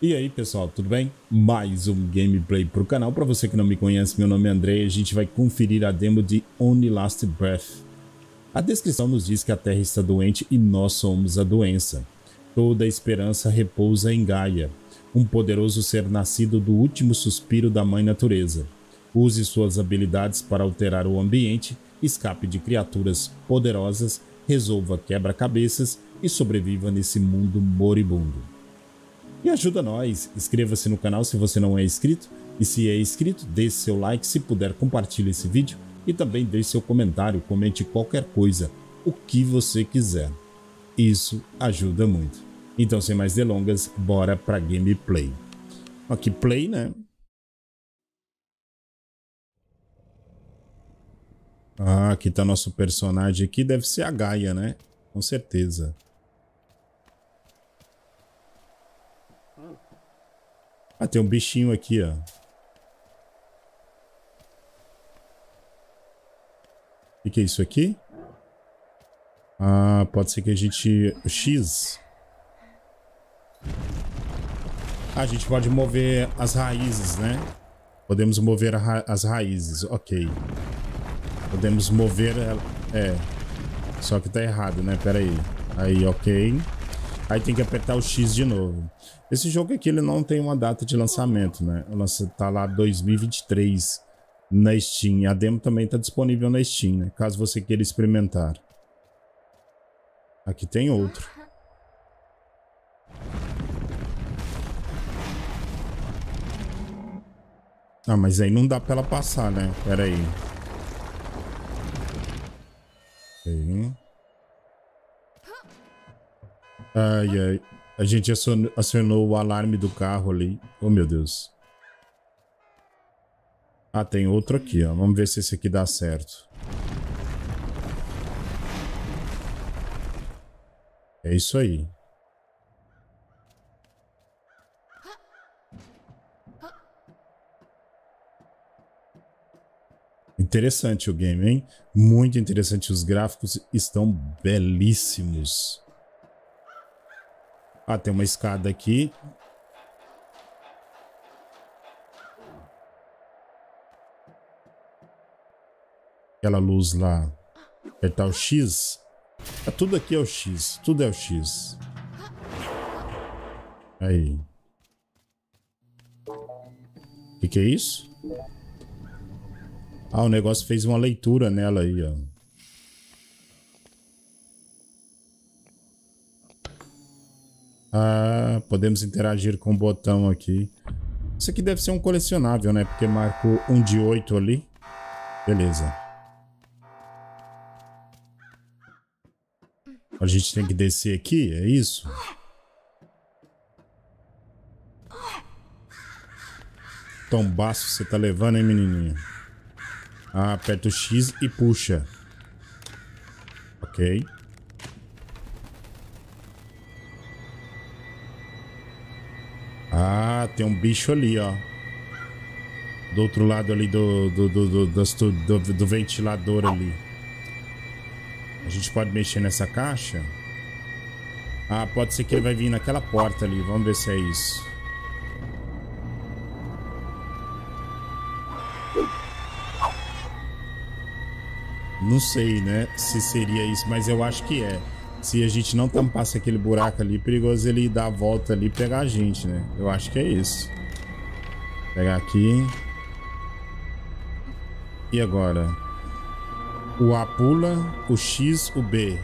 E aí pessoal, tudo bem? Mais um gameplay para o canal. Para você que não me conhece, meu nome é André e a gente vai conferir a demo de Only Last Breath. A descrição nos diz que a Terra está doente e nós somos a doença. Toda a esperança repousa em Gaia, um poderoso ser nascido do último suspiro da Mãe Natureza. Use suas habilidades para alterar o ambiente, escape de criaturas poderosas, resolva quebra-cabeças e sobreviva nesse mundo moribundo. E ajuda nós, inscreva-se no canal se você não é inscrito, e se é inscrito, deixe seu like, se puder compartilhe esse vídeo e também deixe seu comentário, comente qualquer coisa, o que você quiser. Isso ajuda muito. Então, sem mais delongas, bora para gameplay. Aqui play, né? Ah, aqui tá nosso personagem aqui, deve ser a Gaia, né? Com certeza. Ah, tem um bichinho aqui, ó. O que, é isso aqui? Ah, pode ser que a gente... X. Ah, a gente pode mover as raízes, né? Podemos mover ra as raízes, ok. Podemos mover... É. Só que tá errado, né? Pera aí. Aí, ok. Aí tem que apertar o X de novo. Esse jogo aqui ele não tem uma data de lançamento, né? Tá lá 2023 na Steam. A demo também está disponível na Steam, né? Caso você queira experimentar. Aqui tem outro. Ah, mas aí não dá pra ela passar, né? Pera aí. Okay. Ai, ai. A gente acionou o alarme do carro ali. Oh, meu Deus. Ah, tem outro aqui, ó. Vamos ver se esse aqui dá certo. É isso aí. Interessante o game, hein? Muito interessante. Os gráficos estão belíssimos. Ah, tem uma escada aqui. Aquela luz lá. Apertar o X. Ah, tudo aqui é o X. Tudo é o X. Aí. O que, que é isso? Ah, o negócio fez uma leitura nela aí, ó. Ah, podemos interagir com o botão aqui. Isso aqui deve ser um colecionável, né? Porque marcou um de oito ali. Beleza. A gente tem que descer aqui, é isso? Tombaço você tá levando, hein, menininha? Ah, aperta o X e puxa. Ok. Ah, tem um bicho ali, ó. Do outro lado ali do, do, do, do, do, do ventilador ali. A gente pode mexer nessa caixa? Ah, pode ser que ele vai vir naquela porta ali. Vamos ver se é isso. Não sei, né? Se seria isso, mas eu acho que é se a gente não tampasse aquele buraco ali, perigoso ele dar a volta ali e pegar a gente, né? Eu acho que é isso. Vou pegar aqui. E agora? O A pula, o X, o B.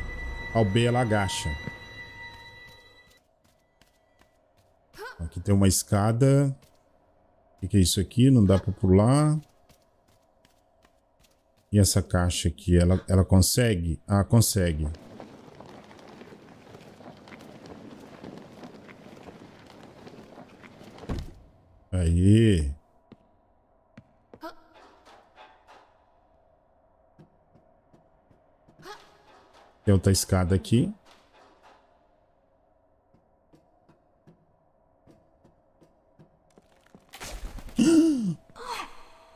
Ao B ela agacha. Aqui tem uma escada. O que é isso aqui? Não dá pra pular. E essa caixa aqui, ela, ela consegue? Ah, consegue. Aí. Tem outra escada aqui.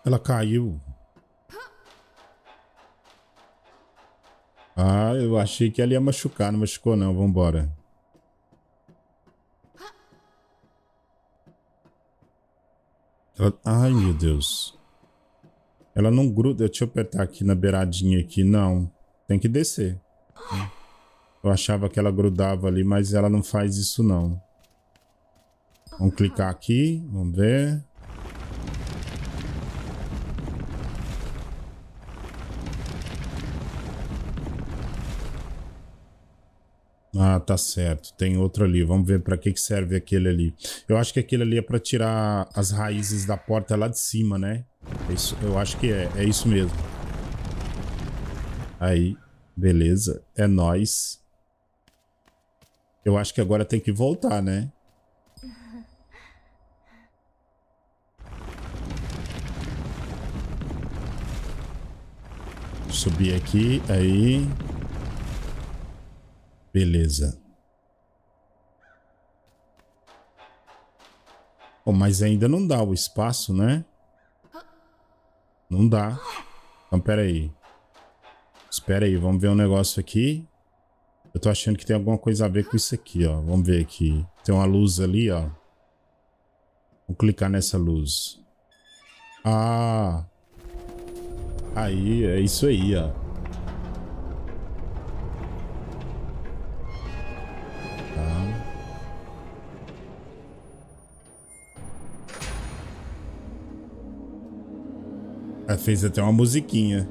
Ela caiu. Ah, eu achei que ela ia machucar. Não machucou não. Vambora. Ela... Ai, meu Deus. Ela não gruda. Deixa eu apertar aqui na beiradinha aqui. Não. Tem que descer. Eu achava que ela grudava ali, mas ela não faz isso não. Vamos clicar aqui. Vamos ver. Ah, tá certo. Tem outro ali. Vamos ver para que, que serve aquele ali. Eu acho que aquele ali é para tirar as raízes da porta lá de cima, né? É isso, eu acho que é. É isso mesmo. Aí, beleza. É nós. Eu acho que agora tem que voltar, né? Subir aqui, aí. Beleza. Oh, mas ainda não dá o espaço, né? Não dá. Então, pera aí. Espera aí, vamos ver um negócio aqui. Eu tô achando que tem alguma coisa a ver com isso aqui, ó. Vamos ver aqui. Tem uma luz ali, ó. Vamos clicar nessa luz. Ah. Aí, é isso aí, ó. Ela fez até uma musiquinha.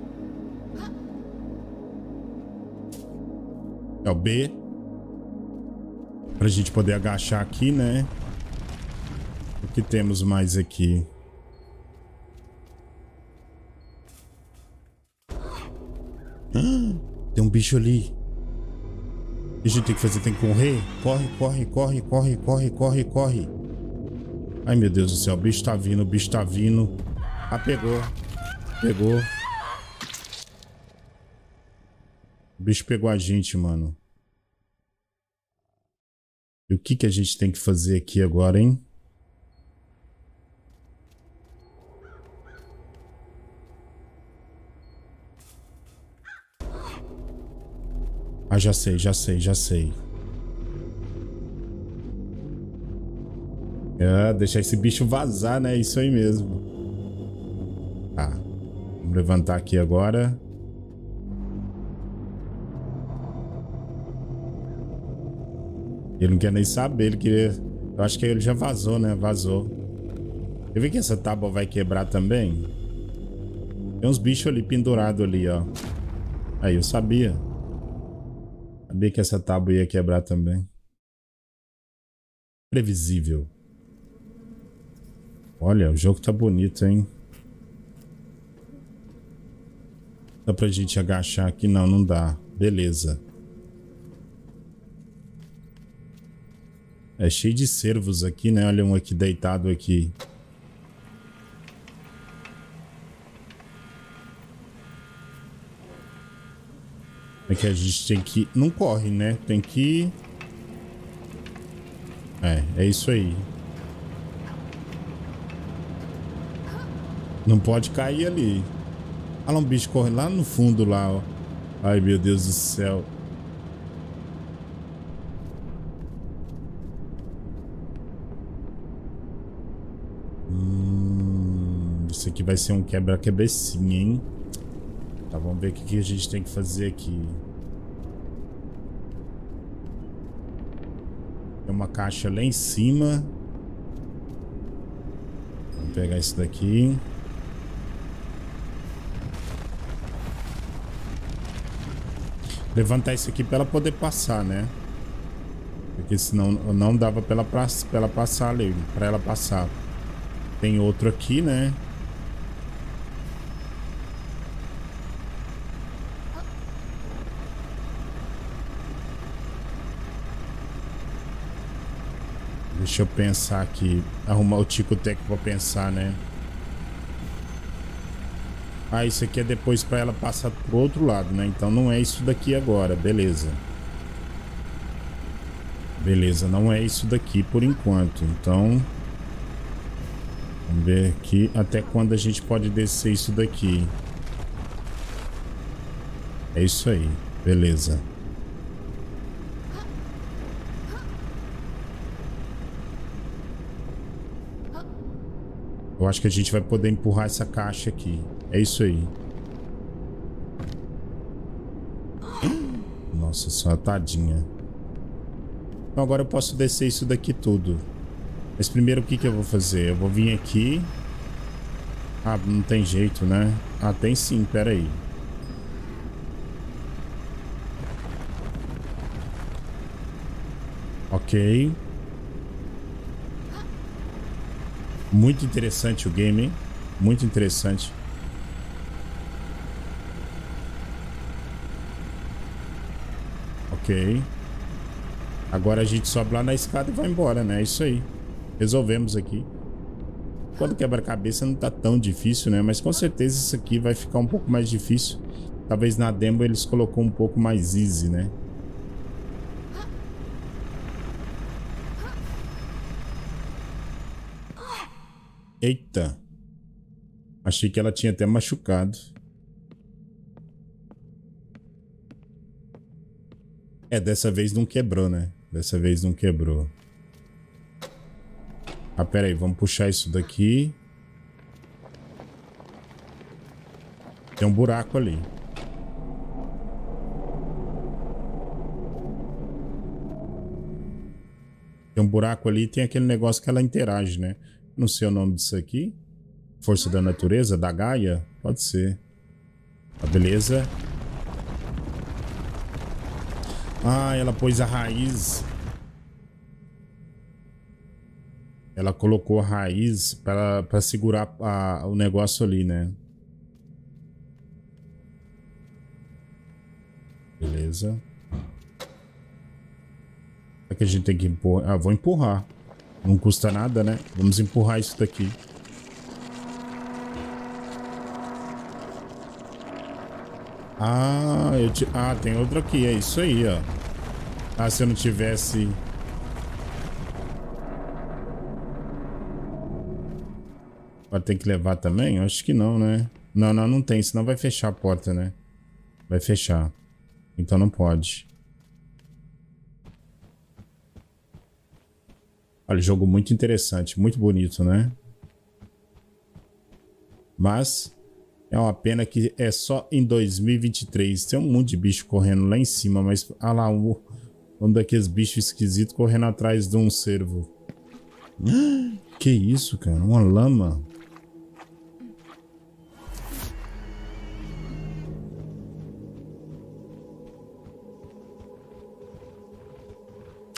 É o B. Pra gente poder agachar aqui, né? O que temos mais aqui? tem um bicho ali. O que a gente tem que fazer? Tem que correr? Corre, corre, corre, corre, corre, corre, corre. Ai, meu Deus do céu. O bicho tá vindo, o bicho tá vindo. Ah, pegou. Pegou. O bicho pegou a gente, mano. E o que, que a gente tem que fazer aqui agora, hein? Ah, já sei, já sei, já sei. É, deixar esse bicho vazar, né? Isso aí mesmo. Vamos levantar aqui agora. Ele não quer nem saber, ele queria... Eu acho que ele já vazou, né? Vazou. Eu vi que essa tábua vai quebrar também. Tem uns bichos ali pendurados ali, ó. Aí, eu sabia. Sabia que essa tábua ia quebrar também. Previsível. Olha, o jogo tá bonito, hein? Dá pra gente agachar aqui? Não, não dá. Beleza. É cheio de cervos aqui, né? Olha um aqui deitado aqui. É que a gente tem que... Não corre, né? Tem que... É, é isso aí. Não pode cair ali. Olha lá um bicho correndo lá no fundo lá, ó. Ai, meu Deus do céu. Hum, isso aqui vai ser um quebra-cabecinha, hein? Tá, vamos ver o que a gente tem que fazer aqui. Tem uma caixa lá em cima. Vamos pegar isso daqui. Levantar isso aqui para ela poder passar, né? Porque senão não dava para ela, pra ela passar ali, para ela passar. Tem outro aqui, né? Deixa eu pensar aqui. Arrumar o tico-teco pra pensar, né? Ah, isso aqui é depois para ela passar pro outro lado, né? Então não é isso daqui agora, beleza. Beleza, não é isso daqui por enquanto. Então, vamos ver aqui até quando a gente pode descer isso daqui. É isso aí, beleza. Eu acho que a gente vai poder empurrar essa caixa aqui. É isso aí. Nossa só tadinha. Então agora eu posso descer isso daqui tudo. Mas primeiro o que, que eu vou fazer? Eu vou vir aqui. Ah, não tem jeito, né? Ah, tem sim, pera aí. Ok. Muito interessante o game, hein? Muito interessante. Ok. Agora a gente sobe lá na escada e vai embora, né? É isso aí. Resolvemos aqui. Quando quebra-cabeça não tá tão difícil, né? Mas com certeza isso aqui vai ficar um pouco mais difícil. Talvez na demo eles colocou um pouco mais easy, né? Eita. Achei que ela tinha até machucado. É, dessa vez não quebrou, né? Dessa vez não quebrou. Ah, pera aí, vamos puxar isso daqui. Tem um buraco ali. Tem um buraco ali tem aquele negócio que ela interage, né? Não sei o nome disso aqui. Força da natureza, da Gaia? Pode ser. Ah, beleza. Ah, ela pôs a raiz. Ela colocou a raiz para segurar a, o negócio ali, né? Beleza. É que a gente tem que empurrar. Ah, vou empurrar. Não custa nada, né? Vamos empurrar isso daqui. Ah, eu te... ah, tem outro aqui. É isso aí, ó. Ah, se eu não tivesse... Vai ter que levar também? Eu acho que não, né? Não, não, não tem. Senão vai fechar a porta, né? Vai fechar. Então não pode. Olha, jogo muito interessante, muito bonito, né? Mas é uma pena que é só em 2023. Tem um monte de bicho correndo lá em cima, mas olha lá, um, um daqueles bichos esquisitos correndo atrás de um cervo. Que isso, cara? Uma lama.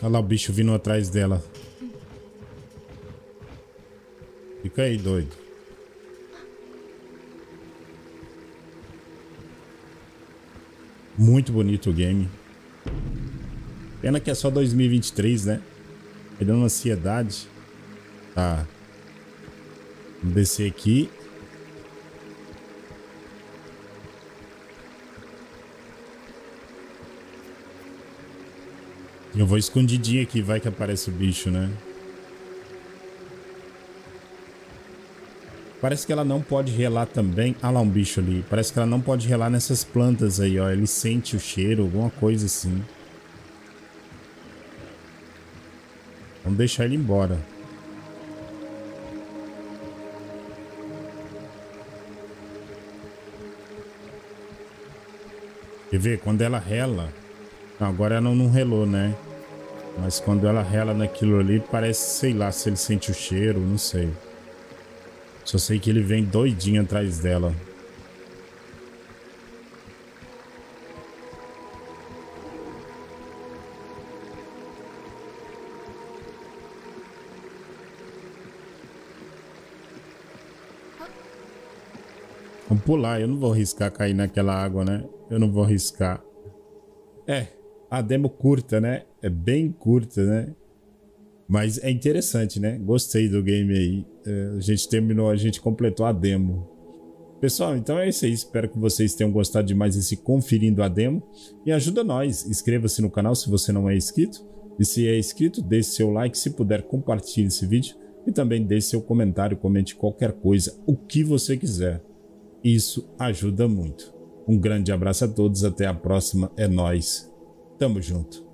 Olha lá o bicho vindo atrás dela. Fica aí, doido. Muito bonito o game. Pena que é só 2023, né? Vai dando ansiedade. Tá. Vamos descer aqui. Eu vou escondidinho aqui, vai que aparece o bicho, né? Parece que ela não pode relar também. Ah lá um bicho ali. Parece que ela não pode relar nessas plantas aí, ó. Ele sente o cheiro, alguma coisa assim. Vamos deixar ele embora. Quer ver? Quando ela rela... Não, agora ela não relou, né? Mas quando ela rela naquilo ali, parece, sei lá, se ele sente o cheiro, não sei. Só sei que ele vem doidinho atrás dela. Vamos pular, eu não vou arriscar cair naquela água, né? Eu não vou arriscar. É, a demo curta, né? É bem curta, né? Mas é interessante, né? Gostei do game aí. É, a gente terminou, a gente completou a demo. Pessoal, então é isso aí. Espero que vocês tenham gostado de mais esse Conferindo a Demo. E ajuda nós. Inscreva-se no canal se você não é inscrito. E se é inscrito, deixe seu like. Se puder, compartilhe esse vídeo. E também deixe seu comentário, comente qualquer coisa, o que você quiser. Isso ajuda muito. Um grande abraço a todos. Até a próxima. É nós. Tamo junto.